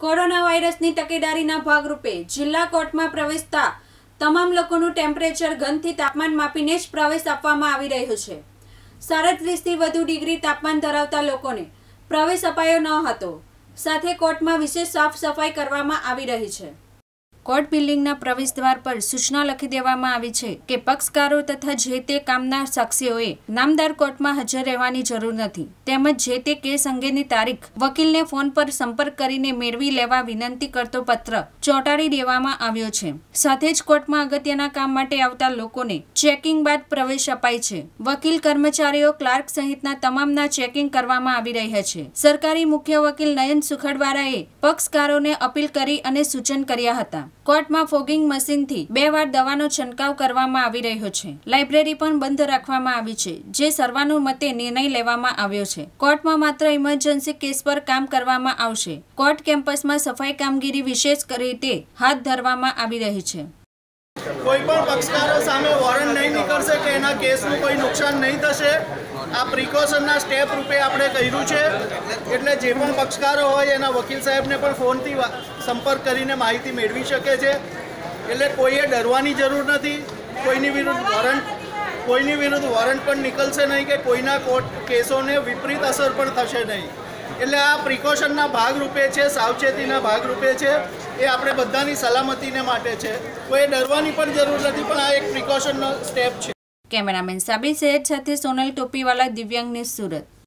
Corona વાયરસની તકેદારીના ભાગરૂપે જિલ્લા કોર્ટમાં પ્રવેશતા તમામ લોકોનું ટેમ્પરેચર ગનથી તાપમાન માપીને જ પ્રવેશ આપવામાં આવી રહ્યો છે. સાડત્રીસથી વધુ ડિગ્રી તાપમાન ધરાવતા લોકોને પ્રવેશ અપાયો ન હતો. સાથે કોર્ટમાં વિશેષ સાફ સફાઈ કરવામાં આવી રહી છે. કોર્ટ બિલ્ડિંગના પ્રવેશ દ્વાર પર સૂચના લખી દેવામાં આવી છે કે પક્ષકારો તથા જે તે કામના સાક્ષીઓએ નામદાર કોર્ટમાં હાજર રહેવાની જરૂર નથી. તેમજ જે તે કેસ અંગેની તારીખ વકીલને ફોન પર સંપર્ક કરીને મેળવી લેવા વિનંતી કરતો પત્ર ચોંટાડી દેવામાં આવ્યો છે. સાથે જ કોર્ટમાં અગત્યના કામ માટે આવતા લોકોને ચેકિંગ બાદ પ્રવેશ અપાય છે. વકીલ કર્મચારીઓ ક્લાર્ક સહિતના તમામના ચેકિંગ કરવામાં આવી રહ્યા છે. સરકારી મુખ્ય વકીલ નયન સુખડવારાએ પક્ષકારોને અપીલ કરી અને સૂચન કર્યા હતા. કોર્ટમાં ફોગિંગ મશીનથી બે વાર દવાનો છંટકાવ કરવામાં આવી રહ્યો છે. લાઇબ્રેરી પણ બંધ રાખવામાં આવી છે, જે સર્વાનુમતે નિર્ણય લેવામાં આવ્યો છે. કોર્ટમાં માત્ર ઇમરજન્સી કેસ પર કામ કરવામાં આવશે. કોર્ટ કેમ્પસમાં સફાઈ કામગીરી વિશેષ રીતે હાથ ધરવામાં આવી રહી છે. કોઈ પણ પક્ષકારો સામે વોરંટ નીકળશે કે એના કેસનું કોઈ નુકસાન નહીં થશે. આ પ્રિકોશનના સ્ટેપ રૂપે આપણે કર્યું છે. એટલે જે પણ પક્ષકારો હોય એના વકીલ સાહેબને પણ ફોનથી સંપર્ક કરીને માહિતી મેળવી શકે છે. એટલે કોઈએ ડરવાની જરૂર નથી. કોઈની વિરુદ્ધ વોરંટ કોઈની વિરુદ્ધ વોરંટ પણ નીકળશે નહીં કે કોઈના કોર્ટ કેસોને વિપરીત અસર પણ થશે નહીં. એટલે આ પ્રિકોશનના ભાગરૂપે છે, સાવચેતીના ભાગરૂપે છે, એ આપણે બધાની સલામતીને માટે છે. કોઈ ડરવાની પણ જરૂર નથી, પણ આ એક પ્રિકોશનનો સ્ટેપ છે. કેમેરામેન સાબિર સૈયદ સાથે સોનલ ટોપીવાલા દિવ્યાંગની સુરત.